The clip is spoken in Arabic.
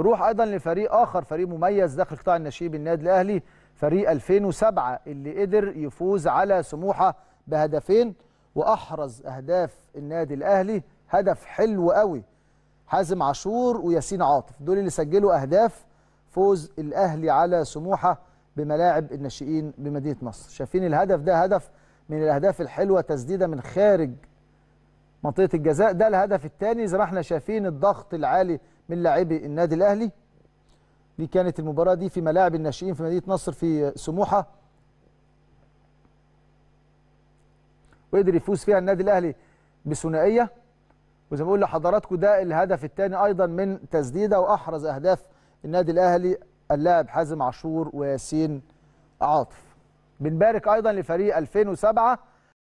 نروح أيضا لفريق آخر فريق مميز داخل قطاع الناشئين بالنادي الأهلي فريق 2007 اللي قدر يفوز على سموحة بهدفين وأحرز أهداف النادي الأهلي. هدف حلو قوي. حازم عاشور وياسين عاطف دول اللي سجلوا أهداف فوز الأهلي على سموحة بملاعب الناشئين بمدينة نصر. شايفين الهدف ده هدف من الأهداف الحلوة تسديدة من خارج منطقة الجزاء. ده الهدف الثاني. زي ما إحنا شايفين الضغط العالي من لاعبي النادي الأهلي. دي كانت المباراة دي في ملاعب الناشئين في مدينة نصر في سموحة. وقدر يفوز فيها النادي الأهلي بثنائية. وزي ما بقول لحضراتكم ده الهدف الثاني أيضا من تسديدة وأحرز أهداف النادي الأهلي اللاعب حازم عاشور وياسين عاطف. بنبارك أيضا لفريق 2007